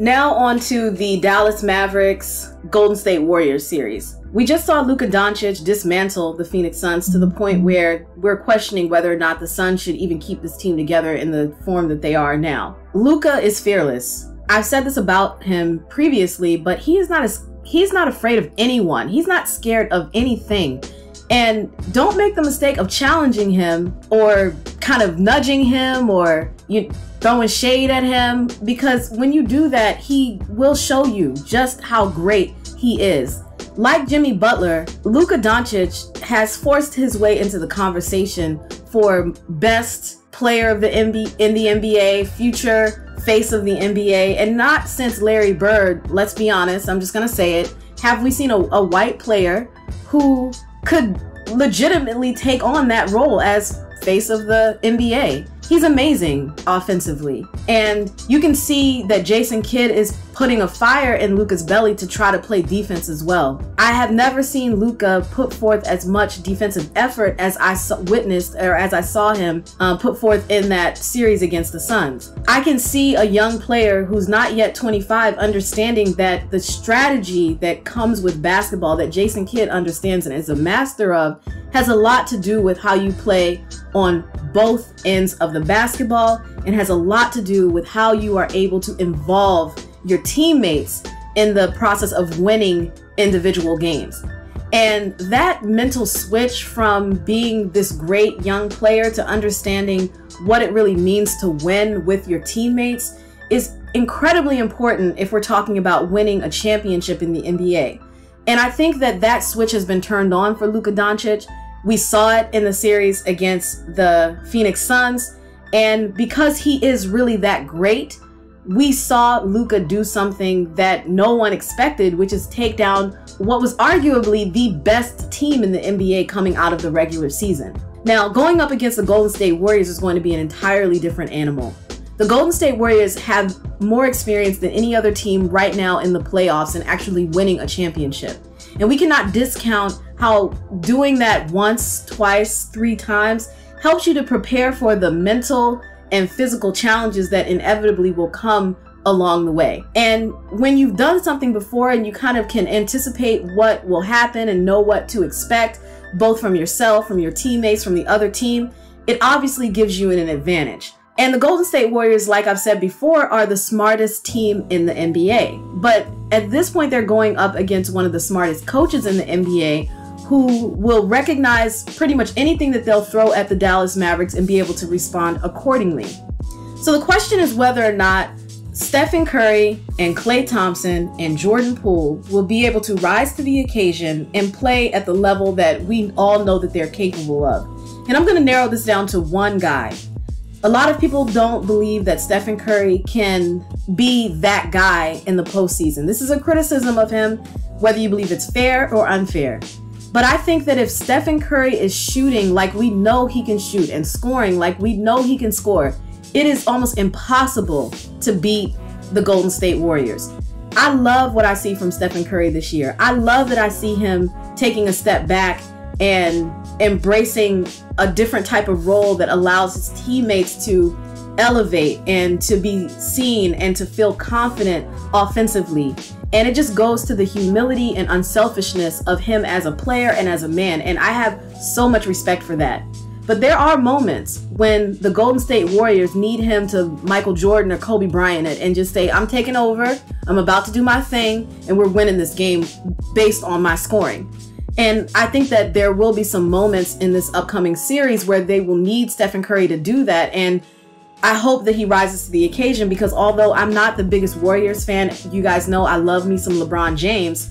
Now on to the Dallas Mavericks Golden State Warriors series. We just saw Luka Doncic dismantle the Phoenix Suns to the point where we're questioning whether or not the Suns should even keep this team together in the form that they are now. Luka is fearless. I've said this about him previously, but he is not as he's not afraid of anyone. He's not scared of anything. And don't make the mistake of challenging him or kind of nudging him or you throwing shade at him because when you do that, he will show you just how great he is. Like Jimmy Butler, Luka Doncic has forced his way into the conversation for best player of the NBA in the NBA, future face of the NBA, and not since Larry Bird, let's be honest, I'm just gonna say it, have we seen a, a white player who could legitimately take on that role as face of the NBA. He's amazing offensively. And you can see that Jason Kidd is putting a fire in Luka's belly to try to play defense as well. I have never seen Luka put forth as much defensive effort as I witnessed or as I saw him um, put forth in that series against the Suns. I can see a young player who's not yet 25 understanding that the strategy that comes with basketball that Jason Kidd understands and is a master of has a lot to do with how you play on both ends of the basketball and has a lot to do with how you are able to involve your teammates in the process of winning individual games. And that mental switch from being this great young player to understanding what it really means to win with your teammates is incredibly important if we're talking about winning a championship in the NBA. And I think that that switch has been turned on for Luka Doncic we saw it in the series against the Phoenix Suns. And because he is really that great, we saw Luka do something that no one expected, which is take down what was arguably the best team in the NBA coming out of the regular season. Now, going up against the Golden State Warriors is going to be an entirely different animal. The Golden State Warriors have more experience than any other team right now in the playoffs and actually winning a championship. And we cannot discount how doing that once, twice, three times helps you to prepare for the mental and physical challenges that inevitably will come along the way. And when you've done something before and you kind of can anticipate what will happen and know what to expect, both from yourself, from your teammates, from the other team, it obviously gives you an advantage. And the Golden State Warriors, like I've said before, are the smartest team in the NBA. But at this point, they're going up against one of the smartest coaches in the NBA who will recognize pretty much anything that they'll throw at the Dallas Mavericks and be able to respond accordingly. So the question is whether or not Stephen Curry and Klay Thompson and Jordan Poole will be able to rise to the occasion and play at the level that we all know that they're capable of. And I'm going to narrow this down to one guy. A lot of people don't believe that Stephen Curry can be that guy in the postseason. This is a criticism of him, whether you believe it's fair or unfair. But I think that if Stephen Curry is shooting like we know he can shoot and scoring like we know he can score, it is almost impossible to beat the Golden State Warriors. I love what I see from Stephen Curry this year. I love that I see him taking a step back and embracing a different type of role that allows his teammates to elevate and to be seen and to feel confident offensively. And it just goes to the humility and unselfishness of him as a player and as a man. And I have so much respect for that. But there are moments when the Golden State Warriors need him to Michael Jordan or Kobe Bryant it and just say, I'm taking over, I'm about to do my thing, and we're winning this game based on my scoring. And I think that there will be some moments in this upcoming series where they will need Stephen Curry to do that. And I hope that he rises to the occasion because although I'm not the biggest Warriors fan, you guys know I love me some LeBron James.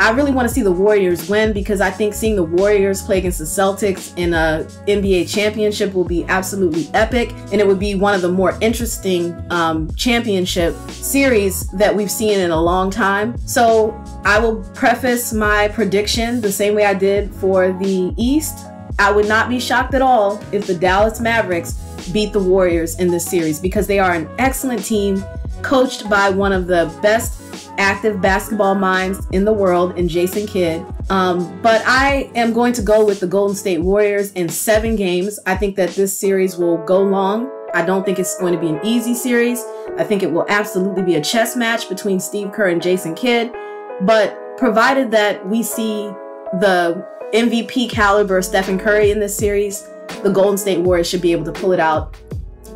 I really want to see the Warriors win because I think seeing the Warriors play against the Celtics in a NBA championship will be absolutely epic, and it would be one of the more interesting um, championship series that we've seen in a long time. So I will preface my prediction the same way I did for the East. I would not be shocked at all if the Dallas Mavericks beat the Warriors in this series because they are an excellent team coached by one of the best active basketball minds in the world in Jason Kidd. Um, but I am going to go with the Golden State Warriors in seven games. I think that this series will go long. I don't think it's going to be an easy series. I think it will absolutely be a chess match between Steve Kerr and Jason Kidd. But provided that we see the MVP caliber Stephen Curry in this series, the Golden State Warriors should be able to pull it out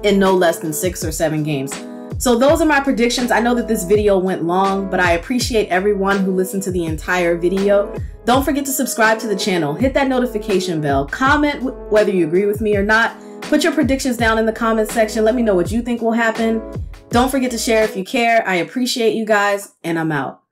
in no less than six or seven games. So those are my predictions. I know that this video went long, but I appreciate everyone who listened to the entire video. Don't forget to subscribe to the channel, hit that notification bell, comment whether you agree with me or not, put your predictions down in the comment section. Let me know what you think will happen. Don't forget to share if you care. I appreciate you guys, and I'm out.